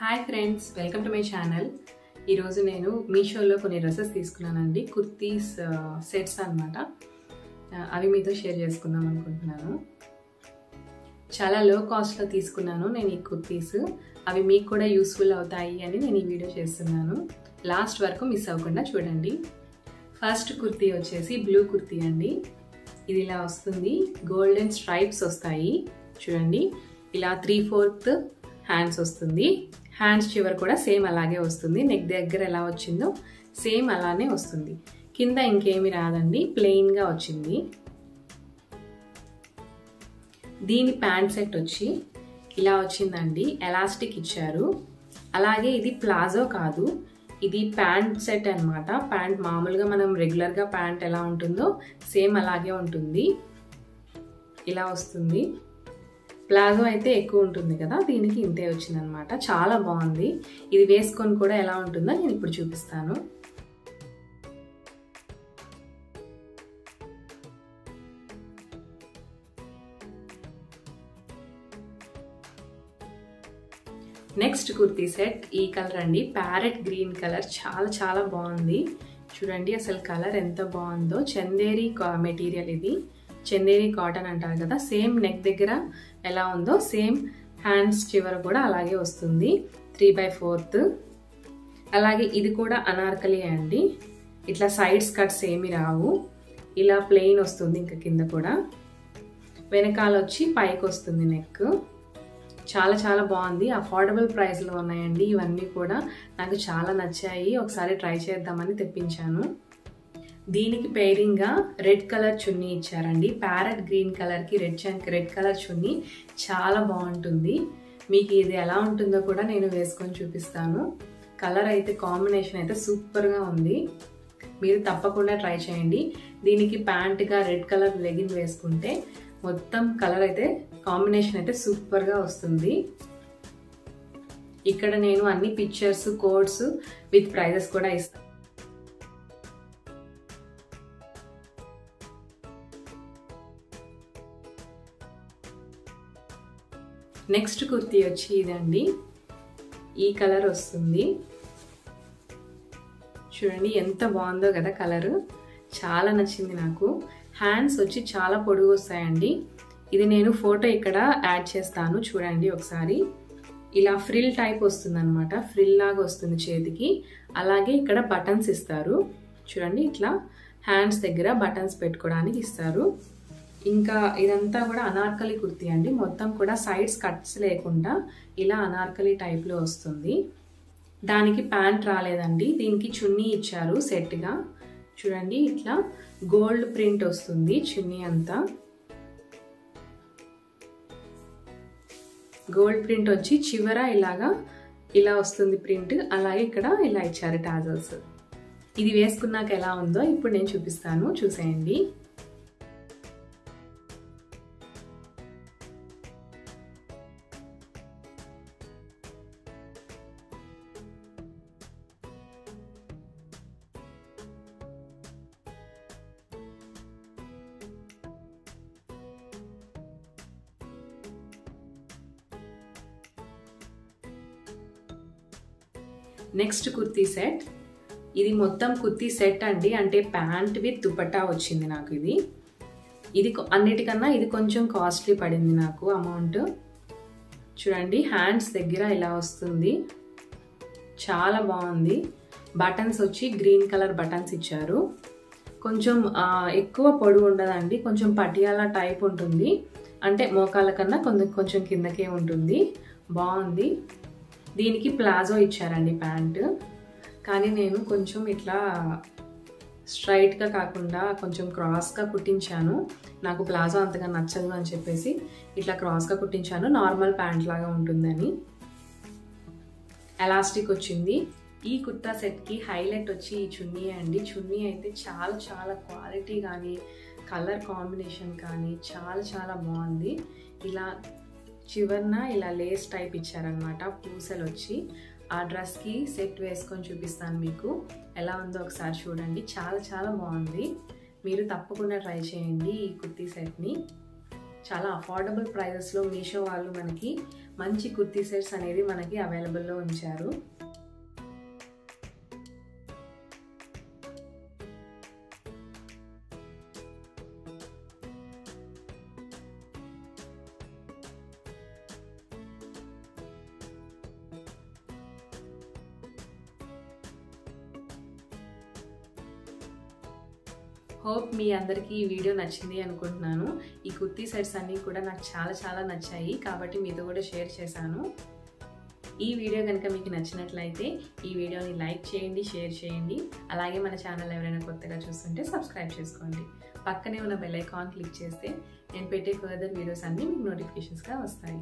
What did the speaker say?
Hi friends welcome to my channel ఈరోజు నేను మీషోలో కొన్ని డ్రెస్సెస్ తీసుకున్నానండి. కుర్తీస్ సెట్స్ అనమాట అవి మీతో షేర్ చేసుకుందాం అనుకుంటున్నాను. చాలా లో కాస్ట్లో తీసుకున్నాను నేను ఈ కుర్తీస్. అవి మీకు కూడా యూస్ఫుల్ అవుతాయి అని నేను ఈ వీడియో చేస్తున్నాను. లాస్ట్ వరకు మిస్ అవ్వకుండా చూడండి. ఫస్ట్ కుర్తీ వచ్చేసి బ్లూ కుర్తీ అండి. ఇది ఇలా వస్తుంది. గోల్డెన్ స్ట్రైప్స్ వస్తాయి. చూడండి. ఇలా త్రీ ఫోర్త్ హ్యాండ్స్ వస్తుంది. హ్యాండ్స్ చివర కూడా సేమ్ అలాగే వస్తుంది. నెక్ దగ్గర ఎలా వచ్చిందో సేమ్ అలానే వస్తుంది. కింద ఇంకేమి రాదండి. ప్లెయిన్గా వచ్చింది. దీని ప్యాంట్ సెట్ వచ్చి ఇలా వచ్చిందండి. ఎలాస్టిక్ ఇచ్చారు. అలాగే ఇది ప్లాజో కాదు. ఇది ప్యాంట్ సెట్ అనమాట ప్యాంట్ మామూలుగా మనం రెగ్యులర్గా ప్యాంట్ ఎలా ఉంటుందో సేమ్ అలాగే ఉంటుంది. ఇలా వస్తుంది. ప్లాజో అయితే ఎక్కువ ఉంటుంది కదా దీనికి ఇంతే వచ్చిందనమాట. చాలా బాగుంది. ఇది వేసుకొని కూడా ఎలా ఉంటుందో నేను ఇప్పుడు చూపిస్తాను. నెక్స్ట్ కుర్తీ సెట్ ఈ కలర్ అండి. Parrot green colour. చాలా చాలా బాగుంది. చూడండి అసలు కలర్ ఎంత బాగుందో. చందేరి మెటీరియల్ ఇది. చందేరి కాటన్ అంటారు కదా సేమ్ నెక్ దగ్గర ఎలా ఉందో సేమ్ హ్యాండ్స్ చివర కూడా అలాగే వస్తుంది త్రీ బై ఫోర్త్ అలాగే ఇది కూడా అనార్కలి అండి. ఇట్లా సైడ్స్ కట్స్ ఏమి రావు. ఇలా ప్లెయిన్ వస్తుంది ఇంకా కింద కూడా. వెనకాల వచ్చి పైకి వస్తుంది నెక్ చాలా చాలా బాగుంది. అఫోర్డబుల్ ప్రైస్లో ఉన్నాయండి. ఇవన్నీ కూడా నాకు చాలా నచ్చాయి. ఒకసారి ట్రై చేద్దామని తెప్పించాను. దీనికి పేరింగ్గా రెడ్ కలర్ చున్నీ ఇచ్చారండి. ప్యారెట్ గ్రీన్ కలర్కి రెడ్ రెడ్ కలర్ చున్నీ చాలా బాగుంటుంది. మీకు ఇది ఎలా ఉంటుందో కూడా నేను వేసుకొని చూపిస్తాను. కలర్ అయితే కాంబినేషన్ అయితే సూపర్గా ఉంది. మీరు తప్పకుండా ట్రై చేయండి. దీనికి ప్యాంట్గా రెడ్ కలర్ లెగిన్ వేసుకుంటే మొత్తం కలర్ అయితే కాంబినేషన్ అయితే సూపర్గా వస్తుంది. ఇక్కడ నేను అన్ని పిక్చర్స్ కోడ్స్ విత్ ప్రైజెస్ కూడా ఇస్తాను. నెక్స్ట్ కుర్తీ వచ్చి ఇదండి. ఈ కలర్ వస్తుంది. చూడండి ఎంత బాగుందో కదా కలరు. చాలా నచ్చింది నాకు. హ్యాండ్స్ వచ్చి చాలా పొడుగు వస్తాయండి. ఇది నేను ఫోటో ఇక్కడ యాడ్ చేస్తాను. చూడండి ఒకసారి. ఇలా ఫ్రిల్ టైప్ వస్తుంది అనమాట ఫ్రిల్ లాగా వస్తుంది చేతికి. అలాగే ఇక్కడ బటన్స్ ఇస్తారు. చూడండి ఇట్లా. హ్యాండ్స్ దగ్గర బటన్స్ పెట్టుకోవడానికి ఇస్తారు. ఇంకా ఇదంతా కూడా అనార్కలి కుర్తి అండి. మొత్తం కూడా సైడ్స్ కట్స్ లేకుండా ఇలా అనార్కలి టైప్లో వస్తుంది. దానికి ప్యాంట్ రాలేదండి. దీనికి చున్నీ ఇచ్చారు సెట్గా చూడండి ఇట్లా గోల్డ్ ప్రింట్ వస్తుంది చున్నీ అంతా. గోల్డ్ ప్రింట్ వచ్చి చివర ఇలాగా ఇలా వస్తుంది ప్రింట్ అలాగే ఇక్కడ ఇలా ఇచ్చారు టాజల్స్ ఇది వేసుకున్నాక ఎలా ఉందో ఇప్పుడు నేను చూపిస్తాను. చూసేయండి. నెక్స్ట్ కుర్తీ సెట్ ఇది మొత్తం కుర్తీ సెట్ అండి. అంటే ప్యాంట్ విత్ దుపట్టా వచ్చింది నాకు ఇది. ఇది అన్నిటికన్నా ఇది కొంచెం కాస్ట్లీ పడింది నాకు అమౌంట్ చూడండి హ్యాండ్స్ దగ్గర ఇలా వస్తుంది. చాలా బాగుంది. బటన్స్ వచ్చి గ్రీన్ కలర్ బటన్స్ ఇచ్చారు. కొంచెం ఎక్కువ పొడుగు ఉండదండి. కొంచెం పటియాలా టైప్ ఉంటుంది. అంటే మోకాల కన్నా కొంచెం కొంచెం కిందకే ఉంటుంది. బాగుంది. దీనికి ప్లాజో ఇచ్చారండి ప్యాంటు. కానీ నేను కొంచెం ఇట్లా స్ట్రైట్గా కాకుండా కొంచెం క్రాస్గా కుట్టించాను. నాకు ప్లాజో అంతగా నచ్చదు అని చెప్పేసి ఇట్లా క్రాస్గా కుట్టించాను. నార్మల్ ప్యాంట్ లాగా ఉంటుందని. ఎలాస్టిక్ వచ్చింది. ఈ కుర్తా సెట్కి హైలైట్ వచ్చి ఈ చున్నీ అండి. చున్నీ అయితే చాలా చాలా క్వాలిటీ కానీ కలర్ కాంబినేషన్ కానీ చాలా చాలా బాగుంది. ఇలా చివరిన ఇలా లేస్ టైప్ ఇచ్చారనమాట పూసలు వచ్చి ఆ డ్రెస్కి సెట్ వేసుకొని చూపిస్తాను మీకు. ఎలా ఉందో ఒకసారి చూడండి. చాలా చాలా బాగుంది. మీరు తప్పకుండా ట్రై చేయండి ఈ కుర్తీ సెట్ని. చాలా అఫోర్డబుల్ ప్రైజెస్లో మీషో వాళ్ళు మనకి మంచి కుర్తీ సెట్స్ అనేది మనకి అవైలబుల్లో ఉంచారు. హోప్ మీ అందరికీ ఈ వీడియో నచ్చింది అనుకుంటున్నాను. ఈ కుర్తీ సెట్స్ అన్నీ కూడా నాకు చాలా చాలా నచ్చాయి. కాబట్టి మీతో కూడా షేర్ చేశాను. ఈ వీడియో కనుక మీకు నచ్చినట్లయితే ఈ వీడియోని లైక్ చేయండి షేర్ చేయండి. అలాగే మన ఛానల్ ఎవరైనా కొత్తగా చూస్తుంటే సబ్స్క్రైబ్ చేసుకోండి. పక్కనే ఉన్న బెల్ ఐకాన్ క్లిక్ చేస్తే నేను పెట్టే ఫర్దర్ వీడియోస్ అన్నీ మీకు నోటిఫికేషన్స్గా వస్తాయి.